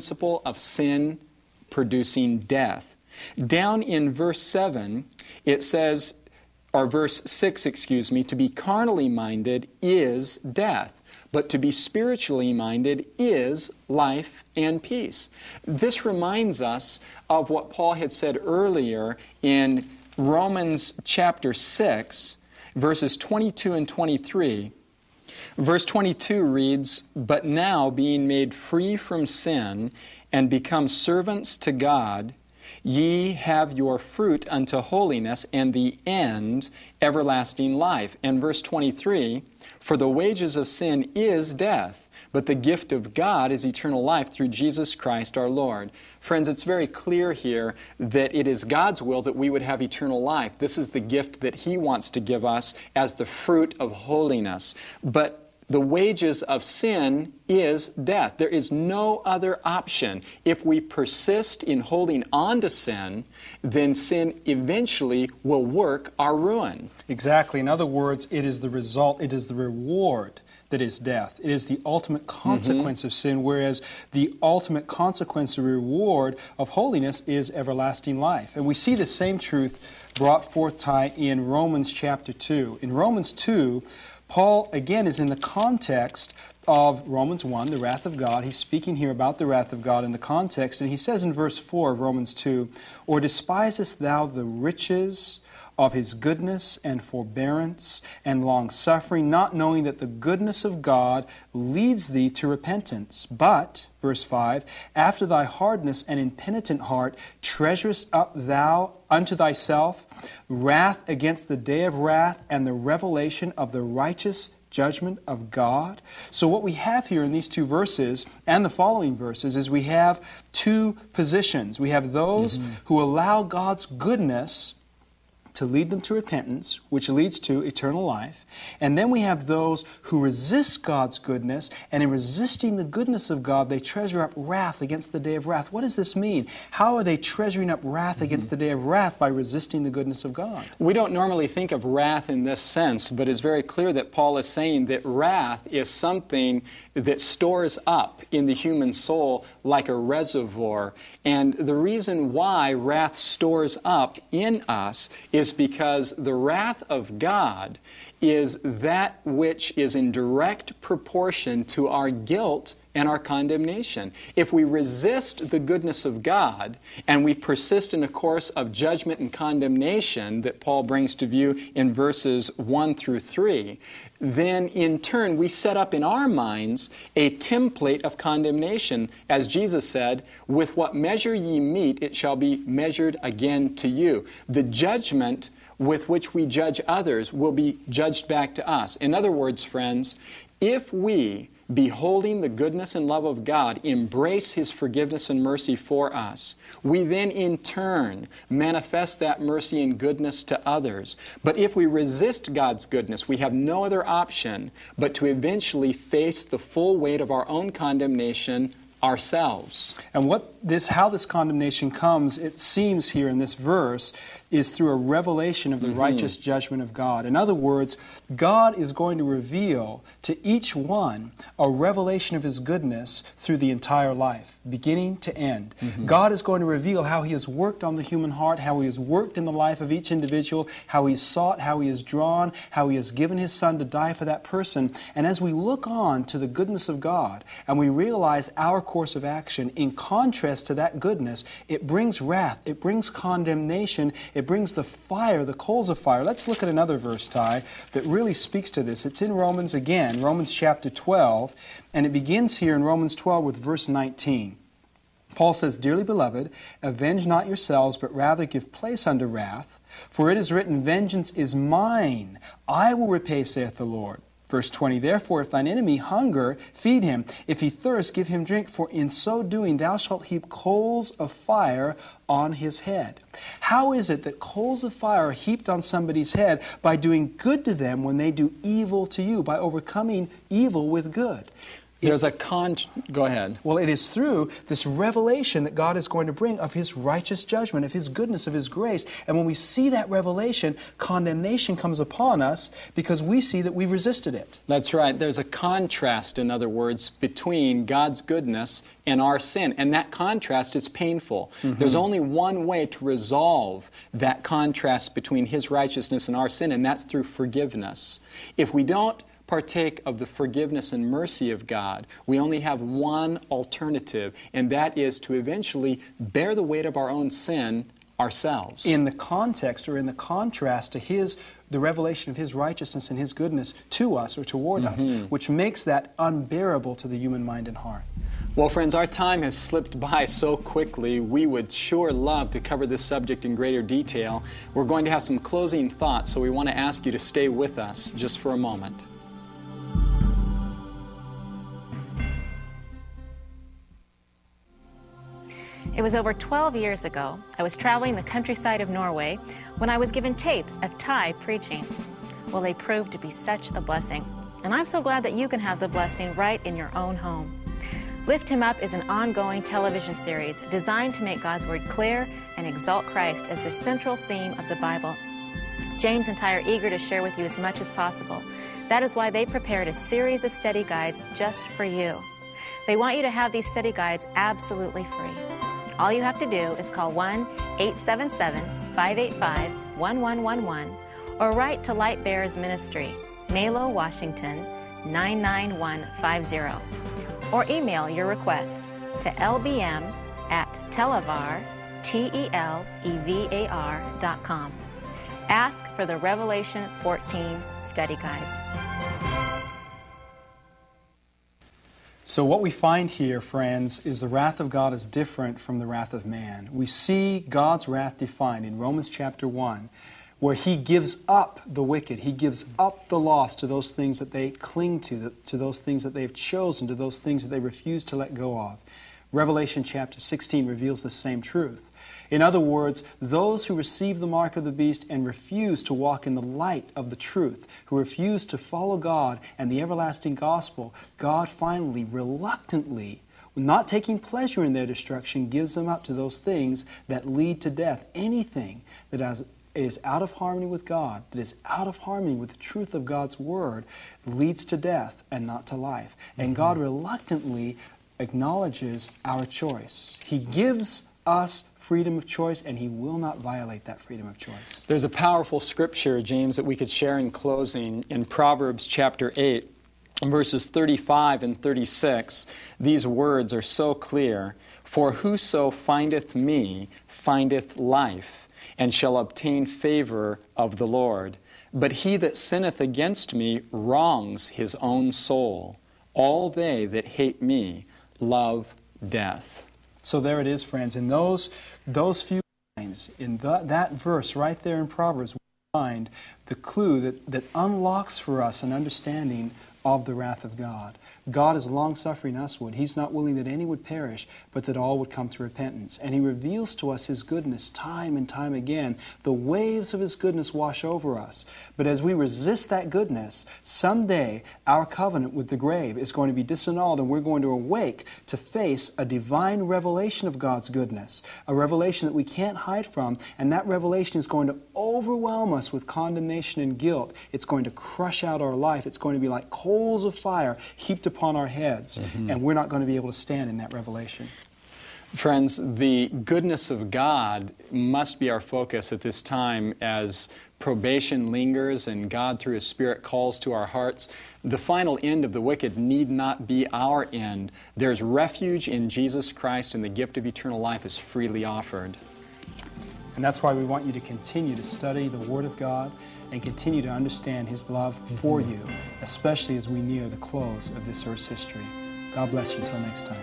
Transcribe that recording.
principle of sin producing death. Down in verse 7, it says, or verse 6, excuse me, to be carnally minded is death but to be spiritually minded is life and peace. This reminds us of what Paul had said earlier in Romans chapter 6, verses 22 and 23. Verse 22 reads, But now, being made free from sin and become servants to God, Ye have your fruit unto holiness, and the end everlasting life. And verse 23 For the wages of sin is death, but the gift of God is eternal life through Jesus Christ our Lord. Friends, it's very clear here that it is God's will that we would have eternal life. This is the gift that He wants to give us as the fruit of holiness. But the wages of sin is death. There is no other option. If we persist in holding on to sin, then sin eventually will work our ruin. Exactly. In other words, it is the result, it is the reward that is death. It is the ultimate consequence mm-hmm. of sin, whereas the ultimate consequence or reward of holiness is everlasting life. And we see the same truth brought forth, Ty, in Romans chapter 2. In Romans 2, Paul, again, is in the context of Romans 1, the wrath of God. He's speaking here about the wrath of God in the context, and he says in verse 4 of Romans 2 Or despisest thou the riches of his goodness and forbearance and long suffering, not knowing that the goodness of God leads thee to repentance. But, verse 5, after thy hardness and impenitent heart, treasurest up thou unto thyself wrath against the day of wrath and the revelation of the righteous judgment of God. So, what we have here in these two verses and the following verses is we have two positions. We have those mm-hmm. who allow God's goodness to lead them to repentance, which leads to eternal life. And then we have those who resist God's goodness, and in resisting the goodness of God, they treasure up wrath against the day of wrath. What does this mean? How are they treasuring up wrath mm-hmm. against the day of wrath by resisting the goodness of God? We don't normally think of wrath in this sense, but it's very clear that Paul is saying that wrath is something that stores up in the human soul like a reservoir. And the reason why wrath stores up in us is because the wrath of God is that which is in direct proportion to our guilt and our condemnation. If we resist the goodness of God and we persist in a course of judgment and condemnation that Paul brings to view in verses 1 through 3, then in turn we set up in our minds a template of condemnation. As Jesus said, with what measure ye meet, it shall be measured again to you. The judgment with which we judge others will be judged back to us. In other words, friends, if we beholding the goodness and love of God, embrace His forgiveness and mercy for us. We then, in turn, manifest that mercy and goodness to others. But if we resist God's goodness, we have no other option but to eventually face the full weight of our own condemnation ourselves. And what this how this condemnation comes, it seems here in this verse, is through a revelation of the mm-hmm. righteous judgment of God. In other words, God is going to reveal to each one a revelation of his goodness through the entire life, beginning to end. Mm-hmm. God is going to reveal how he has worked on the human heart, how he has worked in the life of each individual, how he sought, how he has drawn, how he has given his son to die for that person. And as we look on to the goodness of God and we realize our course of action in contrast to that goodness, it brings wrath, it brings condemnation, it brings the fire, the coals of fire. Let's look at another verse, Ty, that really speaks to this. It's in Romans again, Romans chapter 12, and it begins here in Romans 12 with verse 19. Paul says, Dearly beloved, avenge not yourselves, but rather give place unto wrath. For it is written, Vengeance is mine, I will repay, saith the Lord. Verse 20 Therefore, if thine enemy hunger, feed him. If he thirst, give him drink. For in so doing, thou shalt heap coals of fire on his head. How is it that coals of fire are heaped on somebody's head? By doing good to them when they do evil to you, by overcoming evil with good. There's a con. Go ahead. Well, it is through this revelation that God is going to bring of His righteous judgment, of His goodness, of His grace. And when we see that revelation, condemnation comes upon us because we see that we've resisted it. That's right. There's a contrast, in other words, between God's goodness and our sin. And that contrast is painful. Mm-hmm. There's only one way to resolve that contrast between His righteousness and our sin, and that's through forgiveness. If we don't partake of the forgiveness and mercy of God, we only have one alternative, and that is to eventually bear the weight of our own sin ourselves. In the context or in the contrast to his the revelation of his righteousness and his goodness to us or toward mm-hmm. us, which makes that unbearable to the human mind and heart. Well, friends, our time has slipped by so quickly. We would sure love to cover this subject in greater detail. We're going to have some closing thoughts, so we want to ask you to stay with us just for a moment. It was over 12 years ago. I was traveling the countryside of Norway when I was given tapes of Ty preaching. Well, they proved to be such a blessing. And I'm so glad that you can have the blessing right in your own home. Lift Him Up is an ongoing television series designed to make God's Word clear and exalt Christ as the central theme of the Bible. James and Ty are eager to share with you as much as possible. That is why they prepared a series of study guides just for you. They want you to have these study guides absolutely free. All you have to do is call 1 877 585 1111 or write to Light Bearers Ministry, Malo, Washington 99150, or email your request to lbm at televar, T-E-L-E-V-A-R dot com. Ask for the Revelation 14 study guides. So, what we find here, friends, is the wrath of God is different from the wrath of man. We see God's wrath defined in Romans chapter 1, where He gives up the wicked. He gives up the lost to those things that they cling to, to those things that they've chosen, to those things that they refuse to let go of. Revelation chapter 16 reveals the same truth. In other words, those who receive the mark of the beast and refuse to walk in the light of the truth, who refuse to follow God and the everlasting gospel, God finally, reluctantly, not taking pleasure in their destruction, gives them up to those things that lead to death. Anything that has, is out of harmony with God, that is out of harmony with the truth of God's Word, leads to death and not to life. And mm-hmm. God reluctantly acknowledges our choice. He gives us freedom of choice, and He will not violate that freedom of choice. There's a powerful scripture, James, that we could share in closing in Proverbs chapter 8, verses 35 and 36. These words are so clear For whoso findeth me findeth life, and shall obtain favor of the Lord. But he that sinneth against me wrongs his own soul. All they that hate me love death. So there it is, friends. In those, those few lines, in the, that verse right there in Proverbs, we find the clue that, that unlocks for us an understanding of the wrath of God. God is long suffering usward. He's not willing that any would perish, but that all would come to repentance. And He reveals to us His goodness time and time again. The waves of His goodness wash over us. But as we resist that goodness, someday our covenant with the grave is going to be disannulled and we're going to awake to face a divine revelation of God's goodness, a revelation that we can't hide from. And that revelation is going to overwhelm us with condemnation and guilt. It's going to crush out our life. It's going to be like coals of fire heaped upon our heads, mm-hmm. and we're not going to be able to stand in that revelation. Friends, the goodness of God must be our focus at this time as probation lingers and God, through His Spirit, calls to our hearts. The final end of the wicked need not be our end. There's refuge in Jesus Christ, and the gift of eternal life is freely offered. And that's why we want you to continue to study the Word of God and continue to understand His love for mm-hmm. you, especially as we near the close of this earth's history. God bless you until next time.